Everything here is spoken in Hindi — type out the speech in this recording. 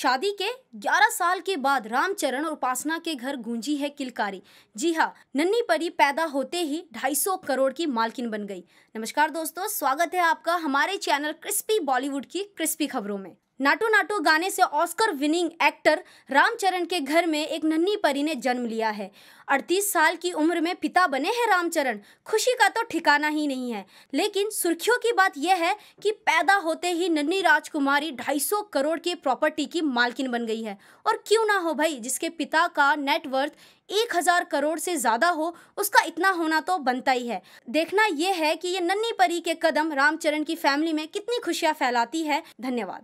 शादी के 11 साल के बाद रामचरण और उपासना के घर गूंजी है किलकारी। जी हाँ नन्ही परी पैदा होते ही 250 करोड़ की मालकिन बन गई। नमस्कार दोस्तों, स्वागत है आपका हमारे चैनल क्रिस्पी बॉलीवुड की क्रिस्पी खबरों में। नाटू नाटू गाने से ऑस्कर विनिंग एक्टर रामचरण के घर में एक नन्ही परी ने जन्म लिया है। 38 साल की उम्र में पिता बने हैं रामचरण खुशी का तो ठिकाना ही नहीं है। लेकिन सुर्खियों की बात यह है कि पैदा होते ही नन्ही राजकुमारी 250 करोड़ की प्रॉपर्टी की मालकिन बन गई है। और क्यों ना हो भाई, जिसके पिता का नेटवर्थ एक हज़ार करोड़ से ज़्यादा हो, उसका इतना होना तो बनता ही है। देखना यह है कि ये नन्ही परी के कदम रामचरण की फैमिली में कितनी खुशियाँ फैलाती है। धन्यवाद।